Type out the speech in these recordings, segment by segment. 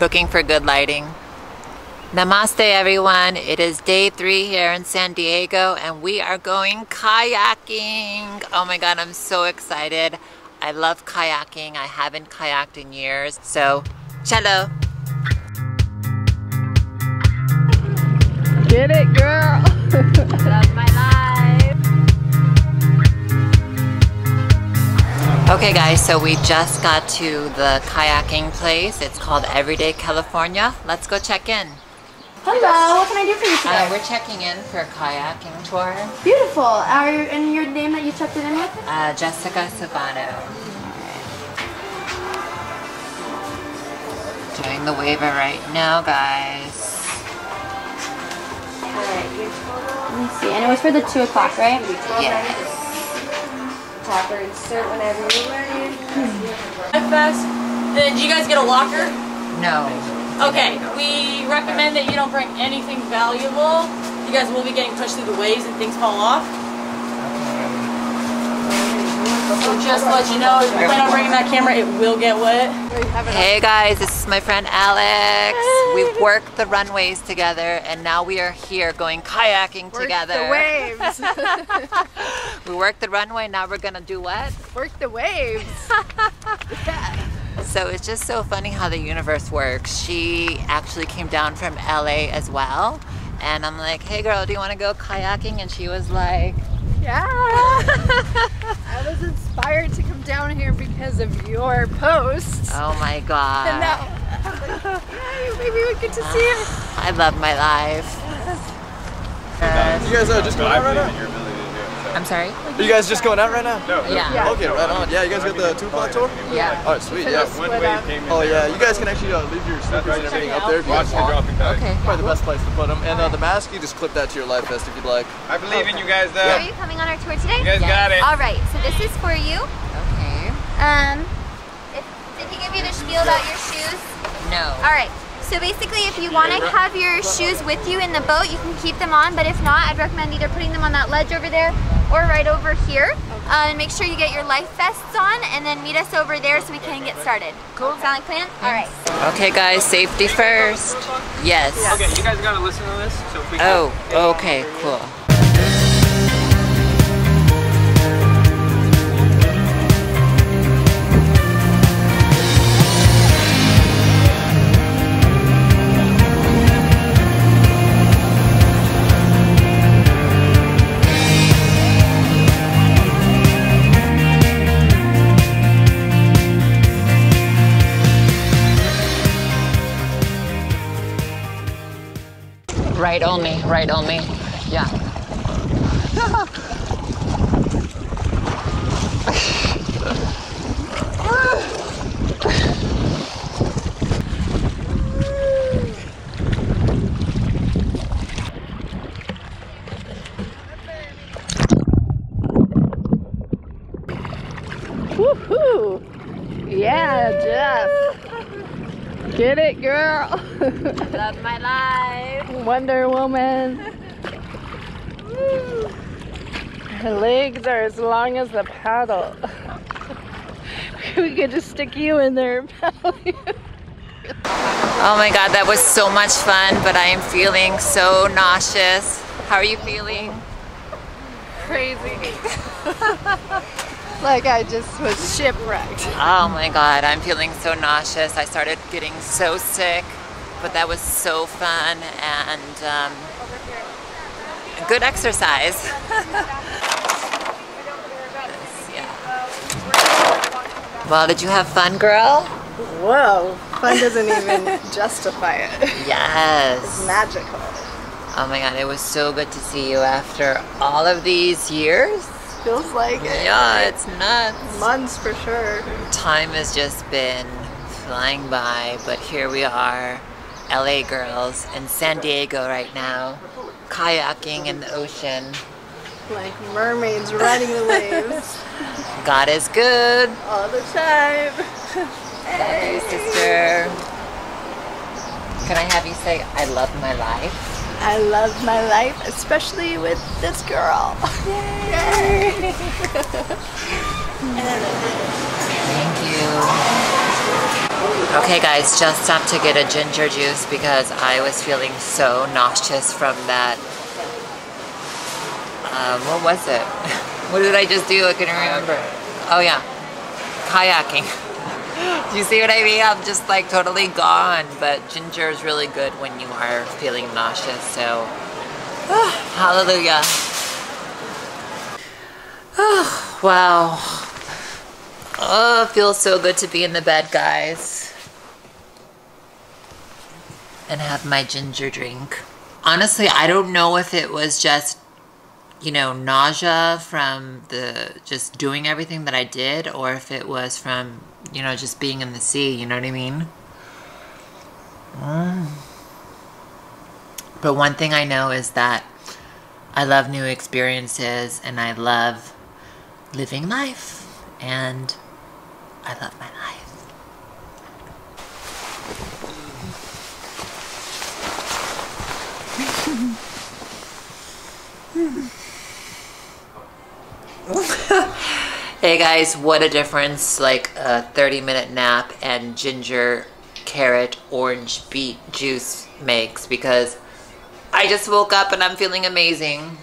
looking for good lighting. Namaste everyone. It is day three here in San Diego and we are going kayaking. Oh my God, I'm so excited. I love kayaking. I haven't kayaked in years. So, cello. Get it, girl. Okay guys, so we just got to the kayaking place. It's called Everyday California. Let's go check in. Hello, what can I do for you today? Uh, we're checking in for a kayaking tour. Beautiful. Are you, and your name that you checked it in with? Uh, Jessica Savano. Doing the waiver right now, guys. Let me see. And it was for the 2 o'clock, right? Yes. Tap or insert whenever you're ready. Fest. Then do you guys get a locker? No. Okay, we recommend that you don't bring anything valuable. You guys will be getting pushed through the waves and things fall off. So just to let you know, if you plan on bringing that camera, it will get wet. Hey guys, this is my friend Alex. We worked the runways together and now we are here going kayaking Work together. the waves. We worked the runway, now we're gonna do what? Work the waves. So it's just so funny how the universe works. She actually came down from LA as well. And I'm like, hey girl, do you wanna go kayaking? And she was like, Yeah. I was inspired to come down here because of your post. oh my god. And God. now, I'm like, yeah, maybe we get to see it. I love my life. You guys are just going out right now? I'm sorry? Are you guys just going out right now? No. Yeah. Okay, right on. Yeah, you guys got the two o'clock tour? Yeah. Alright, sweet, yeah. Split up. Oh yeah, you guys can actually uh, leave your sneakers and everything up there if you guys want. Okay. Probably the best place to put them. And uh, the mask, you just clip that to your life vest if you'd like. I believe in you guys, though. Are you coming on our tour today? You guys got it. All right, so this is for you. Okay. Um, if, did he give you the spiel about your shoes? No. All right. So basically, if you want to have your shoes with you in the boat, you can keep them on. But if not, I'd recommend either putting them on that ledge over there or right over here. Uh, and make sure you get your life vests on, and then meet us over there so we can get started. Cool. Sound like plan? All right. Okay guys, safety first. Yes. Okay, you guys gotta listen to this. So if we Oh, okay, cool. Right only, right only. Yeah. Woohoo! Yeah, Jeff. Get it, girl. Love my life. Wonder Woman. Her legs are as long as the paddle. we could just stick you in there and paddle you. Oh my god, that was so much fun, but I am feeling so nauseous. How are you feeling? Crazy. like I just was shipwrecked. Oh my god, I'm feeling so nauseous. I started getting so sick, but that was so fun and um, good exercise. yeah. Well, did you have fun, girl? Whoa, fun doesn't even justify it. Yes. It's magical. Oh my god, it was so good to see you after all of these years. Feels like it. Yeah, it's nuts. Months for sure. Time has just been flying by, but here we are, LA girls in San Diego right now, kayaking in the ocean. Like mermaids riding the waves God is good. all the time. Love you, sister. Can I have you say, I love my life? I love my life, especially with this girl. Yay! Thank you. Okay guys, just stopped to get a ginger juice because I was feeling so nauseous from that. Um, what was it? what did I just do? I couldn't remember. Oh yeah, kayaking. do you see what I mean? I'm just like totally gone, but ginger is really good when you are feeling nauseous, so hallelujah. wow. Oh, it feels so good to be in the bed, guys. And have my ginger drink. Honestly, I don't know if it was just, you know, nausea from the just doing everything that I did or if it was from, you know, just being in the sea, you know what I mean? Mm. But one thing I know is that I love new experiences and I love living life and I love my life. hey guys, what a difference like a 30 minute nap and ginger, carrot, orange beet juice makes because I just woke up and I'm feeling amazing.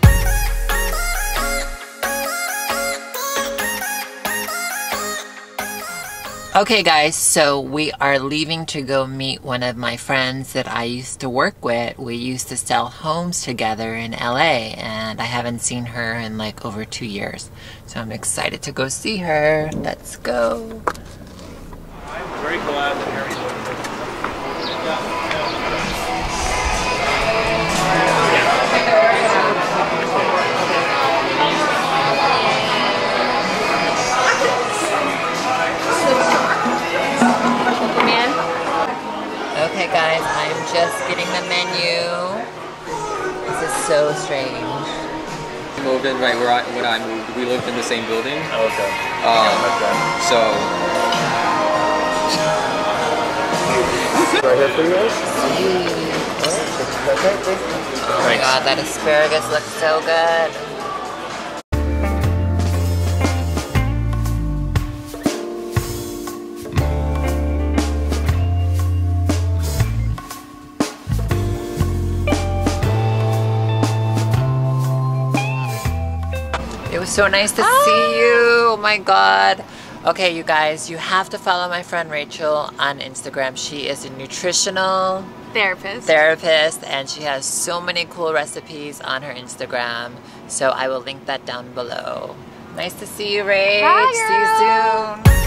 Okay guys, so we are leaving to go meet one of my friends that I used to work with. We used to sell homes together in LA and I haven't seen her in like over two years. So I'm excited to go see her. Let's go. I'm very glad so strange. moved in right where I when I moved. We lived in the same building. Okay. Um, so Right here for you guys? Oh my god, that asparagus looks so good. It was so nice to see ah. you. Oh my god. Okay, you guys, you have to follow my friend Rachel on Instagram. She is a nutritional Therapist. therapist and she has so many cool recipes on her Instagram. So I will link that down below. Nice to see you. Bye, See you soon.